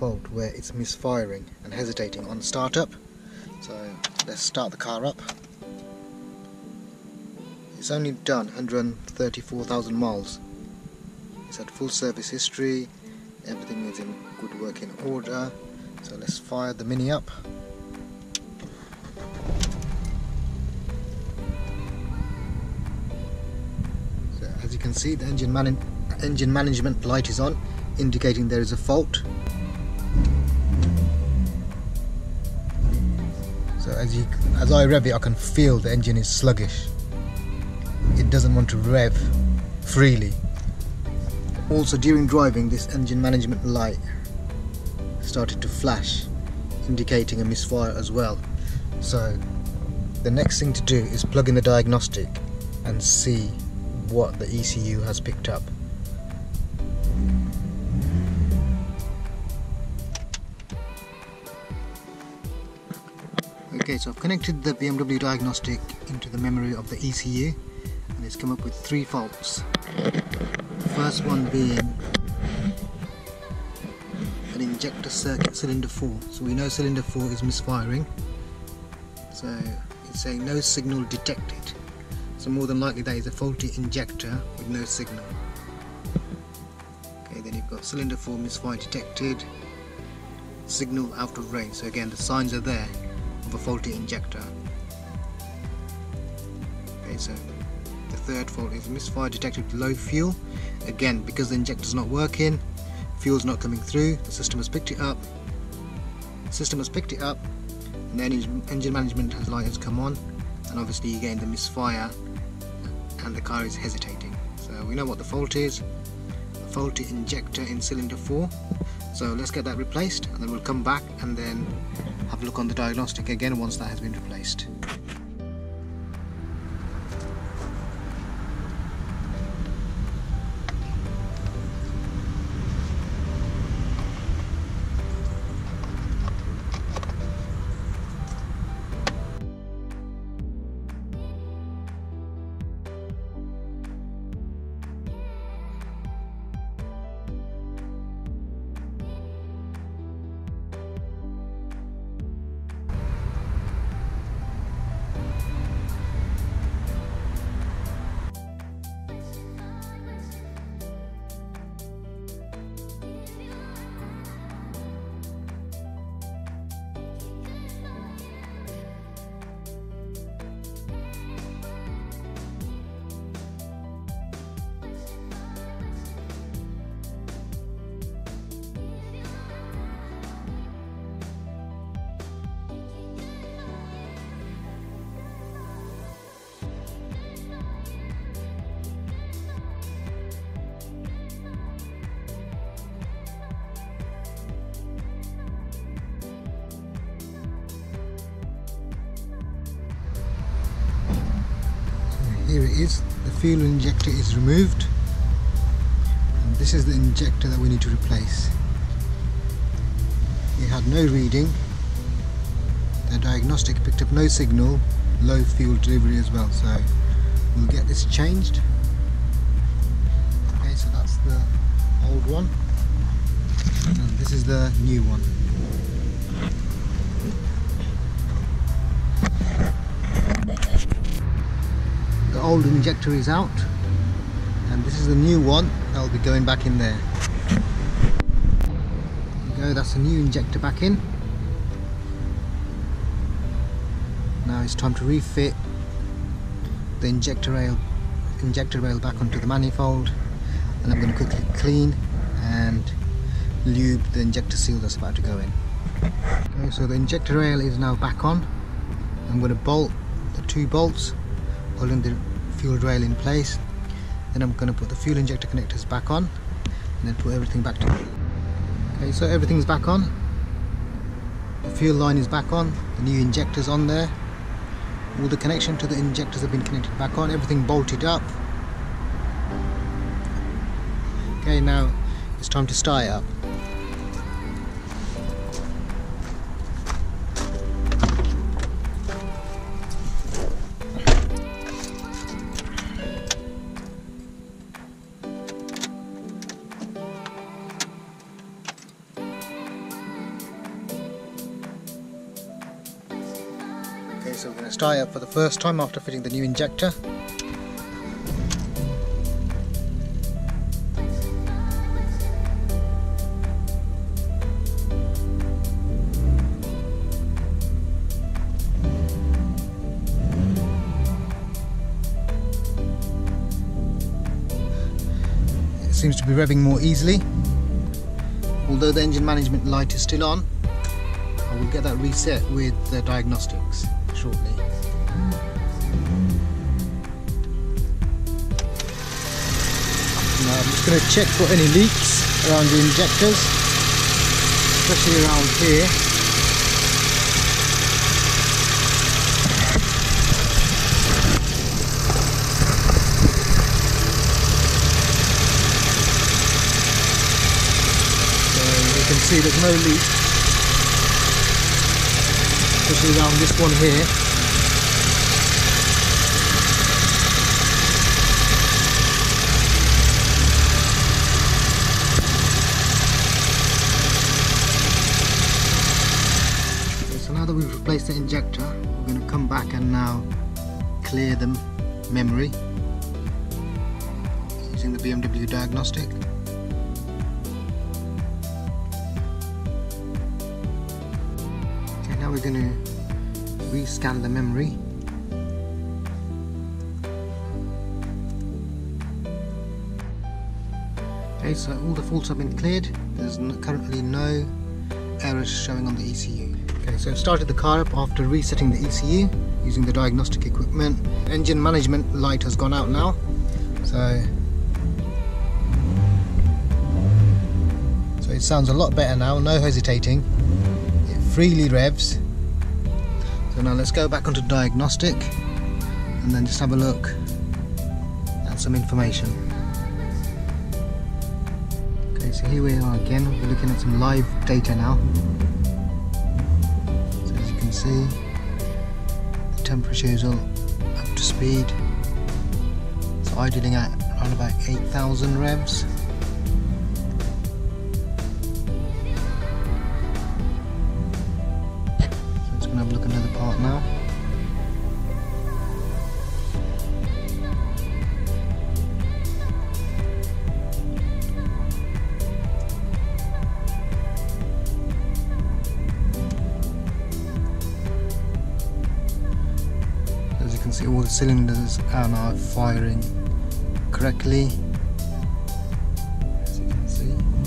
fault where it's misfiring and hesitating on startup. So let's start the car up. It's only done 134,000 miles. It's had full service history, everything is in good working order. So let's fire the Mini up. So as you can see the engine, man engine management light is on indicating there is a fault. As you as I rev it I can feel the engine is sluggish. It doesn't want to rev freely. Also during driving this engine management light started to flash indicating a misfire as well. So the next thing to do is plug in the diagnostic and see what the ECU has picked up. Okay, so I've connected the BMW diagnostic into the memory of the ECU and it's come up with three faults. The first one being an injector circuit cylinder 4. So we know cylinder 4 is misfiring. So it's saying no signal detected. So more than likely that is a faulty injector with no signal. Okay, then you've got cylinder 4 misfire detected, signal out of range. So again the signs are there of a faulty injector. Okay, so the third fault is misfire detected with low fuel. Again, because the injector is not working, fuel's not coming through, the system has picked it up. The system has picked it up, and then engine management has light has come on, and obviously you're getting the misfire, and the car is hesitating. So we know what the fault is. A faulty injector in cylinder 4. So let's get that replaced, and then we'll come back and then have a look on the diagnostic again once that has been replaced. Here it is. The fuel injector is removed. And this is the injector that we need to replace. It had no reading. The diagnostic picked up no signal. Low fuel delivery as well. So we'll get this changed. Okay so that's the old one. And this is the new one old injector is out and this is the new one that will be going back in there. there go, that's the new injector back in. Now it's time to refit the injector rail injector rail back onto the manifold and I'm going to quickly clean and lube the injector seal that's about to go in. Okay, so the injector rail is now back on. I'm going to bolt the two bolts holding the fuel rail in place. Then I'm going to put the fuel injector connectors back on and then put everything back together. Okay so everything's back on. The fuel line is back on. The new injectors on there. All the connection to the injectors have been connected back on. Everything bolted up. Okay now it's time to start up up for the first time after fitting the new injector. It seems to be revving more easily. Although the engine management light is still on, I will get that reset with the diagnostics shortly. Now I'm just going to check for any leaks around the injectors, especially around here. So you can see there's no around this one here. So now that we've replaced the injector, we're going to come back and now clear the memory using the BMW diagnostic. Now we're going to rescan the memory. Okay, so all the faults have been cleared. There's currently no errors showing on the ECU. Okay, so I've started the car up after resetting the ECU using the diagnostic equipment. Engine management light has gone out now. So So it sounds a lot better now, no hesitating. Freely revs. So now let's go back onto diagnostic and then just have a look at some information. Okay, so here we are again, we're looking at some live data now. So as you can see, the temperature is all up to speed. It's idling at around about 8,000 revs. And look another part now. As you can see all the cylinders um, are now firing correctly. As you can see.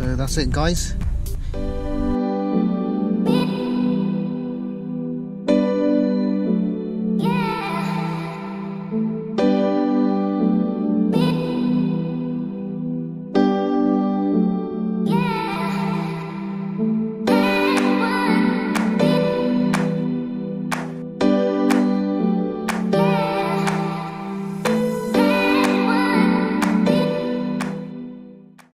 So that's it guys.